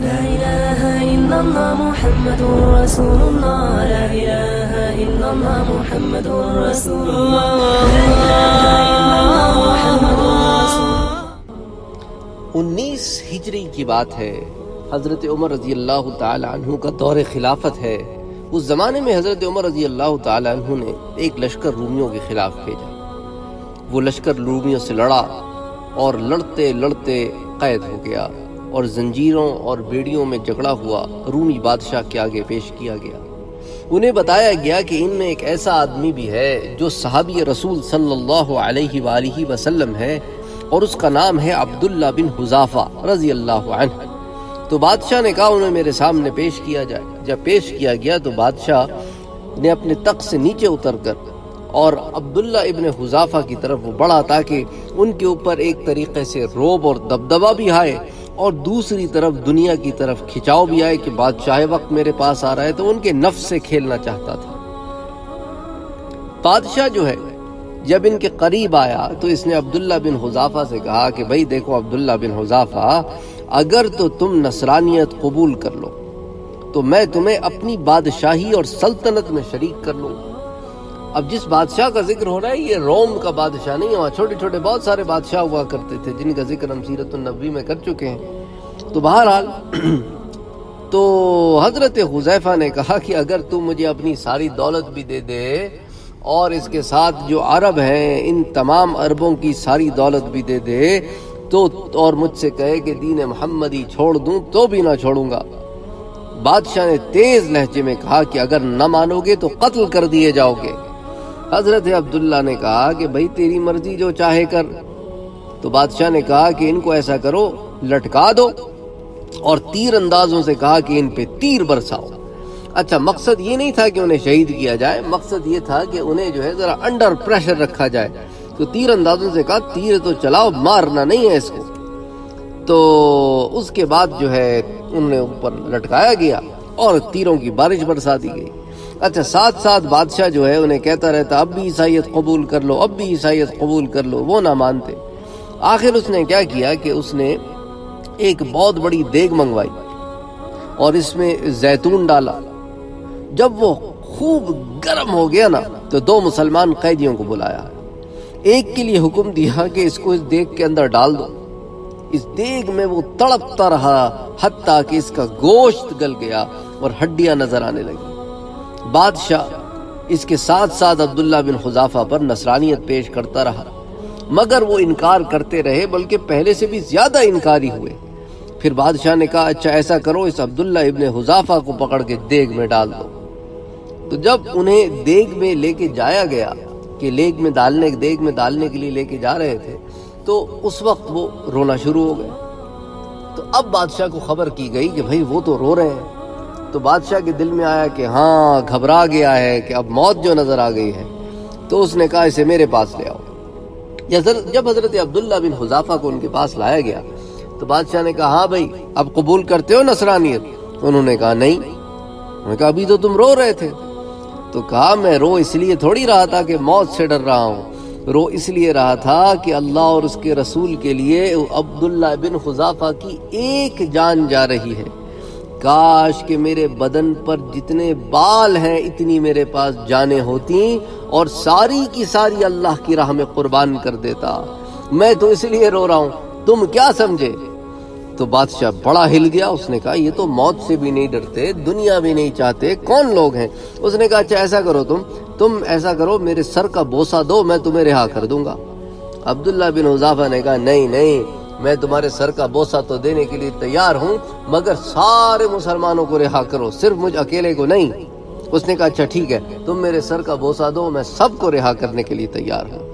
لا إله إلا الله محمد رسول الله. لا إله إلا الله محمد رسول الله. لا إله إلا الله محمد رسول انیس ہجری کی بات ہے۔ حضرت عمر رضی اللہ تعالی عنہ کا دور خلافت ہے۔ اس زمانے میں حضرت عمر رضی اللہ تعالی عنہ نے ایک لشکر رومیوں کے خلاف بھیجا۔ وہ لشکر رومیوں سے لڑا اور لڑتے لڑتے قید ہو گیا۔ اور زنجیروں اور بیڑیوں میں جھگڑا ہوا رومی بادشاہ کے آگے پیش کیا گیا۔ انہیں بتایا گیا کہ ان میں ایک ایسا آدمی بھی ہے جو صحابی رسول صلی اللہ علیہ وآلہ وسلم ہے اور اس کا نام ہے عبداللہ بن حذافہ رضی اللہ عنہ۔ تو بادشاہ نے کہا، انہیں میرے سامنے پیش کیا جائے۔ جب پیش کیا گیا تو بادشاہ نے اپنے تخت سے نیچے اتر کر اور عبداللہ ابن حذافہ کی طرف وہ بڑھا تاکہ ان کے اوپر ایک طریقے سے روب اور دبدبہ بھی آئے۔ اور دوسری طرف دنیا کی طرف کھچاؤ بھی آئے کہ بادشاہ وقت میرے پاس آ رہا ہے تو ان کے نفس سے کھیلنا چاہتا تھا۔ بادشاہ جو ہے، جب ان کے قریب آیا تو اس نے عبداللہ بن حذافہ سے کہا کہ بھئی دیکھو عبداللہ بن حذافہ، اگر تو تم نصرانیت قبول کر لو، تو میں تمہیں اپنی بادشاہی اور سلطنت میں شریک کر لوں۔ اب جس بادشاہ کا ذکر ہو رہا ہے، یہ روم کا بادشاہ نہیں ہوا چھوٹے چھوٹے بہت سارے بادشاہ ہوا کرتے تھے جن کا ذکر ہم سیرت النبی میں کر چکے ہیں۔ تو بہرحال، تو حضرت حذیفہ نے کہا کہ اگر تو مجھے اپنی ساری دولت بھی دے دے، اور اس کے ساتھ جو عرب ہیں، ان تمام عربوں کی ساری دولت بھی دے دے، تو اور مجھ سے کہے کہ دین محمدی چھوڑ دوں تو بھی نہ چھوڑوں گا۔ بادشاہ نے تیز لہجے میں کہا کہ اگر نہ مانو گے تو قتل کر دیے جاؤ گے۔ حضرت عبداللہ نے کہا کہ بھئی تیری مرضی جو چاہے کر۔ تو بادشاہ نے کہا کہ ان کو ایسا کرو، لٹکا دو اور تیر اندازوں سے کہا کہ ان پہ تیر برساؤ۔ اچھا مقصد یہ نہیں تھا کہ انہیں شہید کیا جائے، مقصد یہ تھا کہ انہیں جو ہے ذرا انڈر پریشر رکھا جائے۔ تو تیر اندازوں سے کہا، تیر تو چلاؤ، مارنا نہیں ہے اس کو۔ تو اس کے بعد جو ہے انہیں اوپر لٹکایا گیا اور تیروں کی بارش برسا دی گئی۔ اچھا ساتھ ساتھ بادشاہ جو ہے انہیں کہتا رہتا، اب بھی عیسائیت قبول کر لو، اب بھی عیسائیت قبول کر لو، وہ نہ مانتے۔ آخر اس نے کیا کیا کہ اس نے ایک بہت بڑی دیگ منگوائی اور اس میں زیتون ڈالا۔ جب وہ خوب گرم ہو گیا نا، تو دو مسلمان قیدیوں کو بلایا۔ ایک کے لیے حکم دیا کہ اس کو اس دیگ کے اندر ڈال دو۔ اس دیگ میں وہ تڑپتا رہا، حتیٰ کہ اس کا گوشت گل گیا اور ہڈیاں نظر آنے لگی بادشاہ اس کے ساتھ ساتھ عبداللہ بن حذافہ پر نصرانیت پیش کرتا رہا۔ مگر وہ انکار کرتے رہے، بلکہ پہلے سے بھی زیادہ انکاری ہوئے۔ پھر بادشاہ نے کہا اچھا ایسا کرو، اس عبداللہ ابن حذافہ کو پکڑ کے دیگ میں ڈال دو۔ تو جب انہیں دیگ میں لے کے جایا گیا، کہ لیگ میں ڈالنے، دیگ میں ڈالنے کے لیے لے کے جا رہے تھے، تو اس وقت وہ رونا شروع ہو گئے۔ تو اب بادشاہ کو خبر کی گئی کہ بھئی وہ تو رو رہے ہیں۔ تو بادشاہ کے دل میں آیا کہ ہاں گھبرا گیا ہے کہ اب موت جو نظر آ گئی ہے، تو اس نے کہا اسے میرے پاس لے آؤ۔ جب حضرت عبداللہ بن حذافہ کو ان کے پاس لایا گیا، تو بادشاہ نے کہا ہاں بھئی اب قبول کرتے ہو نصرانیت؟ انہوں نے کہا، نہیں۔ انہوں نے کہا، ابھی تو تم رو رہے تھے۔ تو کہا، میں رو اس لیے تھوڑی رہا تھا کہ موت سے ڈر رہا ہوں۔ رو اس لیے رہا تھا کہ اللہ اور اس کے رسول کے لیے عبداللہ بن خزافہ کی ایک جان جا رہی ہے۔ کاش کہ میرے بدن پر جتنے بال ہیں اتنی میرے پاس جانیں ہوتی اور ساری کی ساری اللہ کی راہ میں قربان کر دیتا۔ میں تو اس لیے رو رہا ہوں۔ تم کیا سمجھے؟ تو بادشاہ بڑا ہل گیا۔ اس نے کہا، یہ تو موت سے بھی نہیں ڈرتے، دنیا بھی نہیں چاہتے۔ کون لوگ ہیں؟ اس نے کہا اچھا ایسا کرو تم۔ تم ایسا کرو، میرے سر کا بوسا دو، میں تمہیں رہا کر دوں گا۔ عبداللہ بن حضافہ نے کہا، نہیں نہیں میں تمہارے سر کا بوسا تو دینے کے لیے تیار ہوں، مگر سارے مسلمانوں کو رہا کرو، صرف مجھ اکیلے کو نہیں۔ اس نے کہا اچھا ٹھیک ہے، تم میرے سر کا بوسا دو، میں سب کو رہا کرنے کے لیے تیار ہوں۔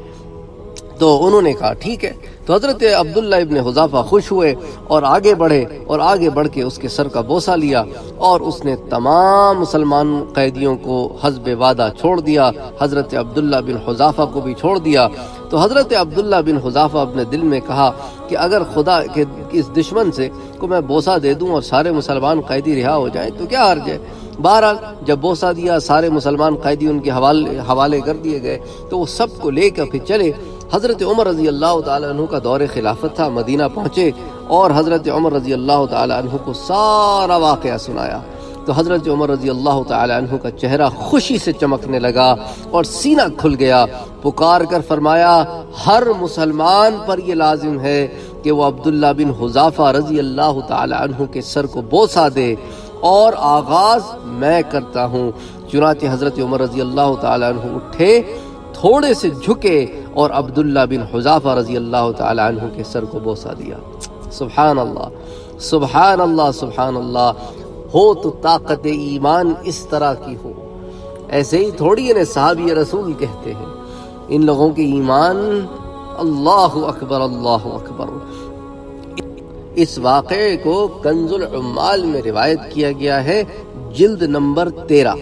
تو انہوں نے کہا، ٹھیک ہے۔ تو حضرت عبداللہ ابن حضافہ خوش ہوئے اور آگے بڑھے اور آگے بڑھ کے اس کے سر کا بوسا لیا اور اس نے تمام مسلمان قیدیوں کو حزب وعدہ چھوڑ دیا۔ حضرت عبداللہ بن حضافہ کو بھی چھوڑ دیا۔ تو حضرت عبداللہ بن حضافہ اپنے دل میں کہا کہ اگر خدا کے اس دشمن سے کو میں بوسا دے دوں اور سارے مسلمان قیدی رہا ہو جائیں تو کیا حرج ہے؟ بہرحال جب بوسا دیا، سارے مسلمان قیدی ان کے حوالے حوالے کر دیے گئے تو وہ سب کو لے کر پھر چلے۔ حضرت عمر رضی اللہ تعالیٰ عنہ کا دور خلافت تھا، مدینہ پہنچے اور حضرت عمر رضی اللہ تعالیٰ عنہ کو سارا واقعہ سنایا۔ تو حضرت عمر رضی اللہ تعالیٰ عنہ کا چہرہ خوشی سے چمکنے لگا اور سینہ کھل گیا۔ پکار کر فرمایا، ہر مسلمان پر یہ لازم ہے کہ وہ عبداللہ بن حضافہ رضی اللہ تعالیٰ عنہ کے سر کو بوسا دے اور آغاز میں کرتا ہوں۔ چنانچہ حضرت عمر رضی اللہ تعالیٰ عنہ اٹھے، تھوڑے سے جھکے اور عبداللہ بن حضافہ رضی اللہ تعالیٰ عنہ کے سر کو بوسا دیا۔ سبحان اللہ سبحان اللہ سبحان اللہ۔ ہو تو طاقت ایمان اس طرح کی ہو۔ ایسے ہی تھوڑی انہیں صحابی رسول کہتے ہیں۔ ان لوگوں کے ایمان اللہ اکبر اللہ اکبر۔ اس واقعے کو کنز العمال میں روایت کیا گیا ہے، جلد نمبر تیرہ۔